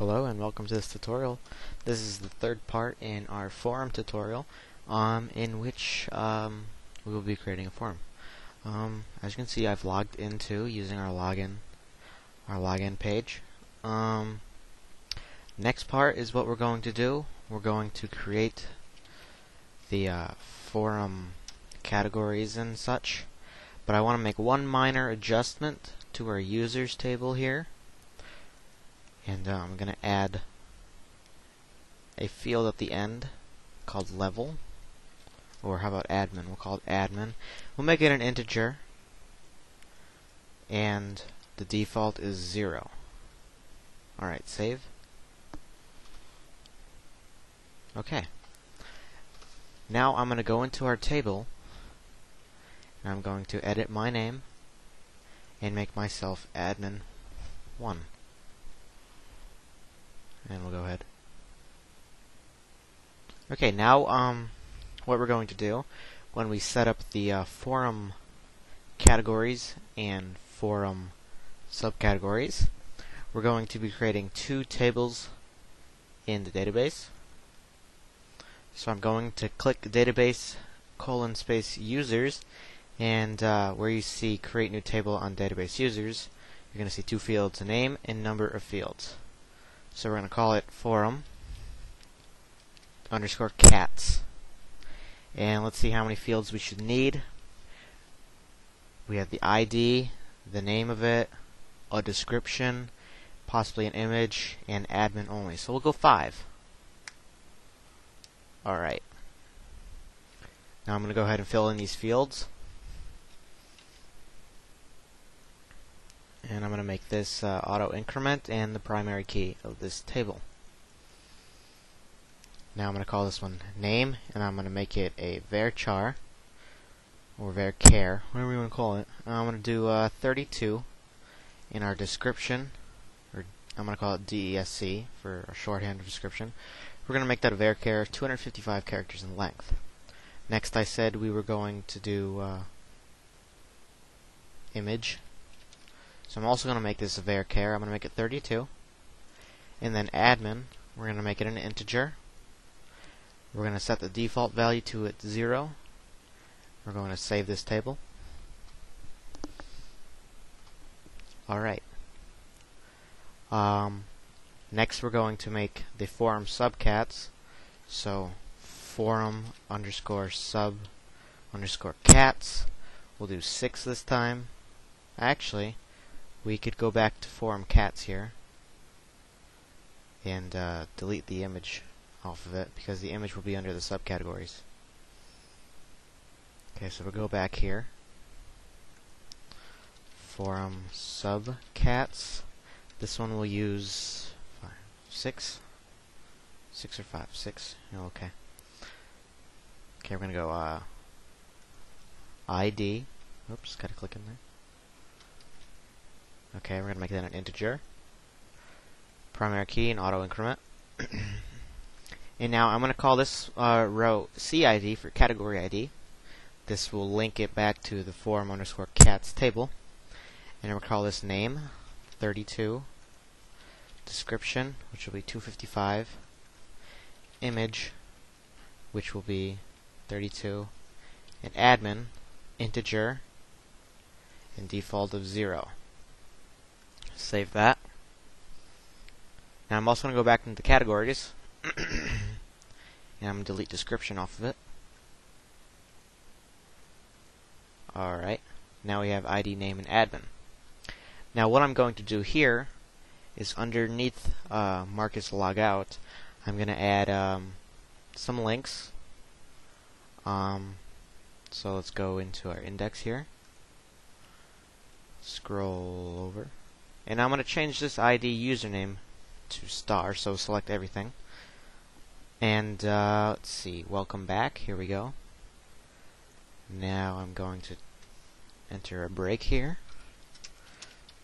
Hello and welcome to this tutorial. This is the third part in our forum tutorial um, in which um, we will be creating a forum. Um, as you can see I've logged into using our login our login page. Um, next part is what we're going to do. We're going to create the uh, forum categories and such but I want to make one minor adjustment to our users table here and uh, I'm going to add a field at the end called level. Or how about admin? We'll call it admin. We'll make it an integer. And the default is 0 alright save. Okay. Now I'm going to go into our table. And I'm going to edit my name and make myself admin 1 and we'll go ahead. Okay, now um, what we're going to do when we set up the uh, forum categories and forum subcategories, we're going to be creating two tables in the database. So I'm going to click database colon space users and uh, where you see create new table on database users, you're going to see two fields, a name and number of fields. So we're going to call it forum underscore cats. And let's see how many fields we should need. We have the ID, the name of it, a description, possibly an image, and admin only. So we'll go five. Alright. Now I'm going to go ahead and fill in these fields. And I'm going to make this uh, auto increment and the primary key of this table. Now I'm going to call this one name and I'm going to make it a varchar or varchar, whatever you want to call it. I'm going to do uh, 32 in our description, or I'm going to call it DESC for a shorthand description. We're going to make that a varchar 255 characters in length. Next I said we were going to do uh, image so I'm also going to make this a varchar. I'm going to make it 32. And then admin, we're going to make it an integer. We're going to set the default value to it 0. We're going to save this table. Alright. Um, next we're going to make the forum subcats. So forum underscore sub underscore cats. We'll do 6 this time. Actually, we could go back to forum cats here and uh, delete the image off of it because the image will be under the subcategories. Okay, so we'll go back here. Forum subcats. This one will use five, six, six or five, six. Oh, okay. Okay, we're gonna go uh, ID. Oops, gotta click in there. Okay, we're going to make that an integer. Primary key and auto increment. and now I'm going to call this uh, row CID for category ID. This will link it back to the forum underscore cats table. And I'm going to call this name 32. Description, which will be 255. Image, which will be 32. And admin, integer, and default of 0. Save that. Now I'm also going to go back into the categories. and I'm going to delete description off of it. Alright. Now we have ID, name, and admin. Now what I'm going to do here is underneath uh, Marcus logout, I'm going to add um, some links. Um, so let's go into our index here. Scroll over. And I'm going to change this ID username to star, so select everything. And uh, let's see, welcome back. Here we go. Now I'm going to enter a break here.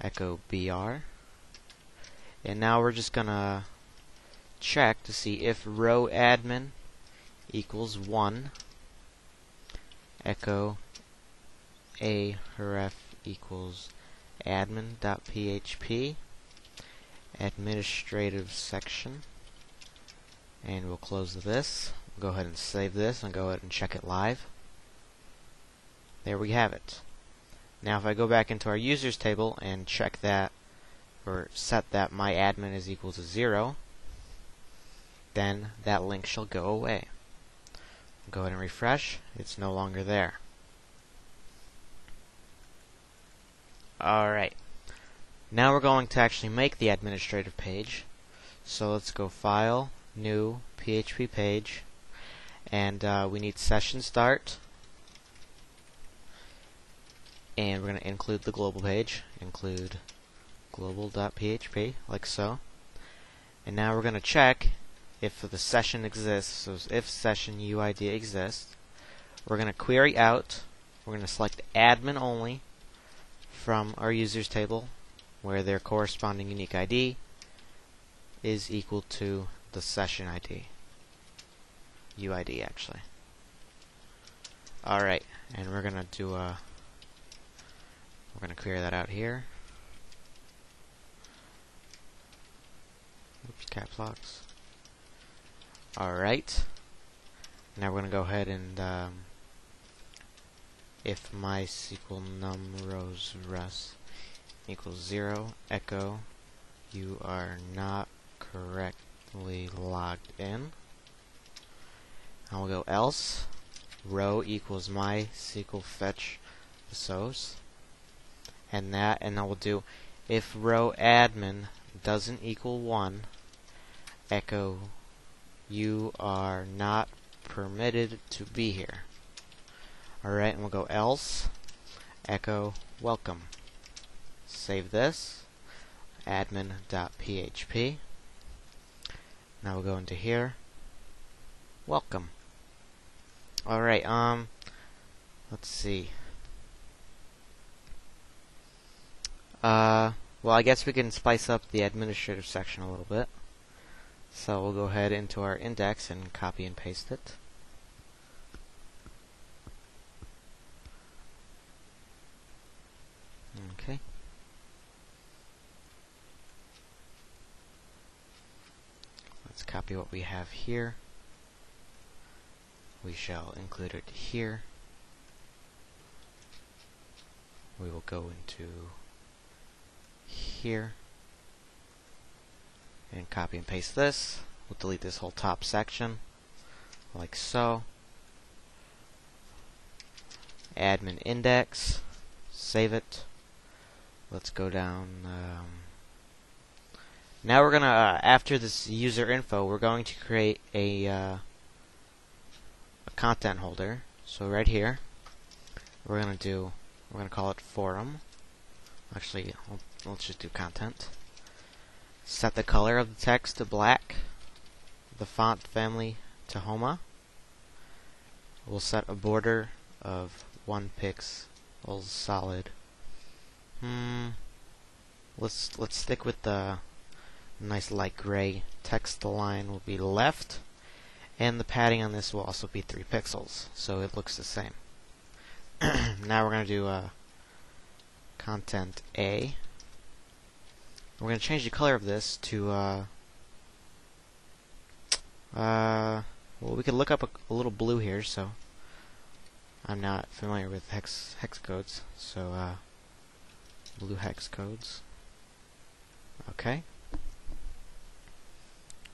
Echo BR. And now we're just going to check to see if row admin equals 1. Echo a href equals admin.php administrative section. And we'll close this. Go ahead and save this and go ahead and check it live. There we have it. Now if I go back into our users table and check that or set that my admin is equal to zero, then that link shall go away. Go ahead and refresh. It's no longer there. Alright. Now we're going to actually make the administrative page. So let's go File, New, PHP page. And uh, we need session start. And we're going to include the global page. Include global.php, like so. And now we're going to check if the session exists. So if session UID exists, we're going to query out. We're going to select admin only from our users table where their corresponding unique ID is equal to the session ID. UID actually. Alright, and we're gonna do a we're gonna clear that out here. Oops, caps locks. Alright. Now we're gonna go ahead and um, if MySQL num rows res equals 0, echo, you are not correctly logged in. And we'll go else, row equals MySQL fetch assoc. And that, and then we'll do if row admin doesn't equal 1, echo you are not permitted to be here. Alright, and we'll go else, echo, welcome. Save this, admin.php. Now we'll go into here, welcome. Alright, um, let's see. Uh, well, I guess we can spice up the administrative section a little bit. So we'll go ahead into our index and copy and paste it. Okay. Let's copy what we have here. We shall include it here. We will go into here and copy and paste this. We'll delete this whole top section like so. Admin index, save it. Let's go down. Um, now we're gonna, uh, after this user info, we're going to create a, uh, a content holder. So right here, we're gonna do, we're gonna call it forum. Actually, let's just do content. Set the color of the text to black. The font family to Tahoma. We'll set a border of one pixel solid. Hmm. Let's let's stick with the nice light gray. Text align will be left, and the padding on this will also be three pixels, so it looks the same. now we're gonna do uh, content A. We're going to change the color of this to, uh, uh, well, we could look up a, a, little blue here, so I'm not familiar with hex hex codes, so, uh, blue hex codes. Okay.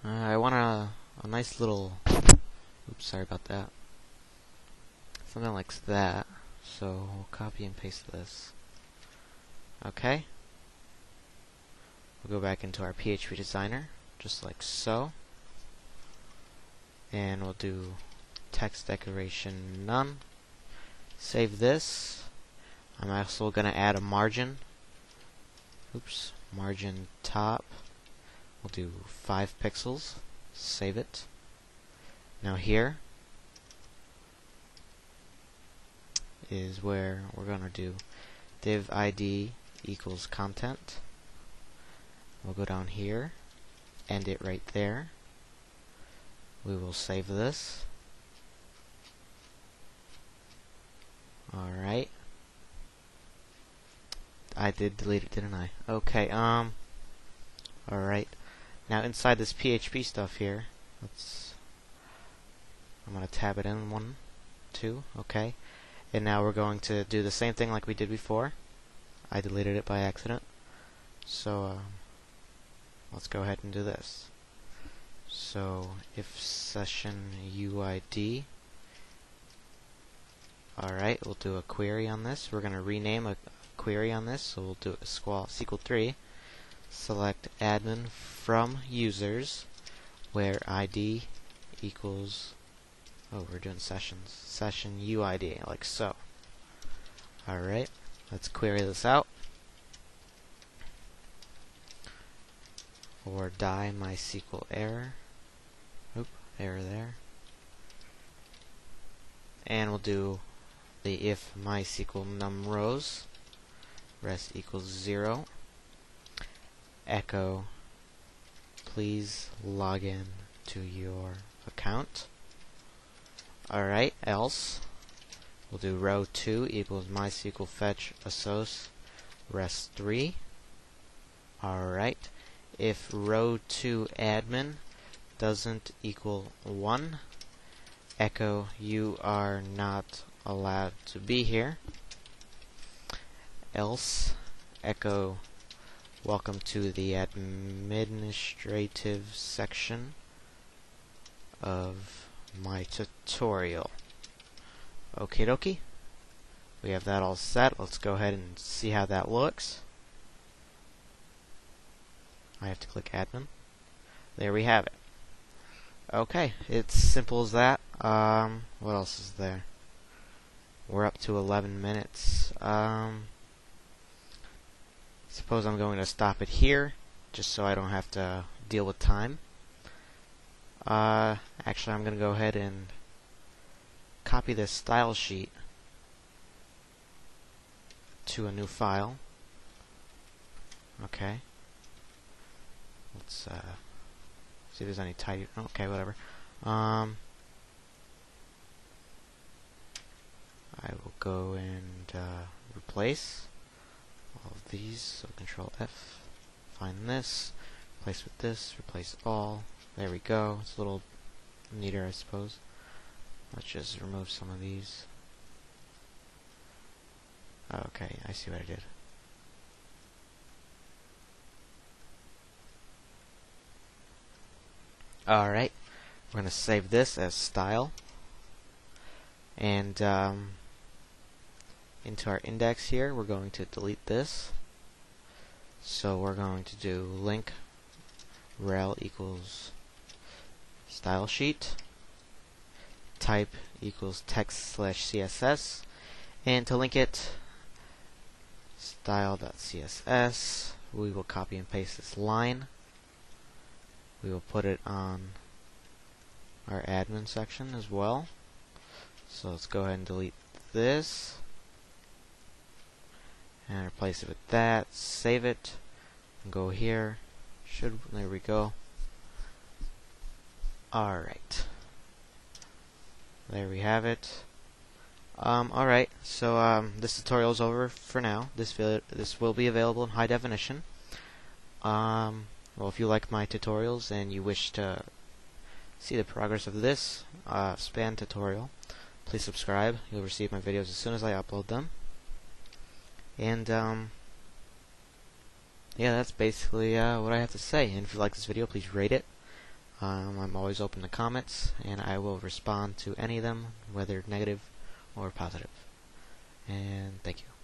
Uh, I want a, a nice little, oops, sorry about that. Something like that, so we'll copy and paste this. Okay. We'll go back into our PHP designer, just like so. And we'll do text decoration none. Save this. I'm also going to add a margin. Oops, margin top. We'll do 5 pixels. Save it. Now here is where we're going to do div id equals content. We'll go down here, end it right there. We will save this. Alright. I did delete it, didn't I? Okay, um... Alright. Now inside this PHP stuff here, let's I'm gonna tab it in one, two, okay. And now we're going to do the same thing like we did before. I deleted it by accident. So um, let's go ahead and do this. So if session UID Alright, we'll do a query on this. We're going to rename a query on this, so we'll do a SQL, SQL 3. Select admin from users, where ID equals, oh, we're doing sessions, session UID, like so. Alright, let's query this out. Or die MySQL error. Oop, error there. And we'll do the if MySQL num rows rest equals 0 echo please log in to your account alright else we'll do row 2 equals MySQL fetch assoc rest 3 alright if row 2 admin doesn't equal 1 echo you are not allowed to be here. Else, echo welcome to the administrative section of my tutorial. Okie dokie. We have that all set. Let's go ahead and see how that looks. I have to click admin. There we have it. Okay, it's simple as that. Um, what else is there? We're up to 11 minutes. Um, suppose I'm going to stop it here, just so I don't have to deal with time. Uh, actually, I'm going to go ahead and copy this style sheet to a new file. Okay. Let's uh, see if there's any type. Okay, whatever. Um, I will go and uh, replace all of these. So Control F, find this, replace with this, replace all. There we go. It's a little neater, I suppose. Let's just remove some of these. Okay, I see what I did. Alright, we're going to save this as style. And um, into our index here, we're going to delete this. So we're going to do link rel equals style sheet, type equals text slash CSS, and to link it, style.css, we will copy and paste this line. We will put it on our admin section as well. So let's go ahead and delete this and replace it with that. Save it. And go here. Should there we go. Alright. There we have it. Um, alright, so um, this tutorial is over for now. This this will be available in high definition. Um, well, if you like my tutorials and you wish to see the progress of this uh, span tutorial, please subscribe. You'll receive my videos as soon as I upload them. And, um, yeah, that's basically uh, what I have to say. And if you like this video, please rate it. Um, I'm always open to comments, and I will respond to any of them, whether negative or positive. And thank you.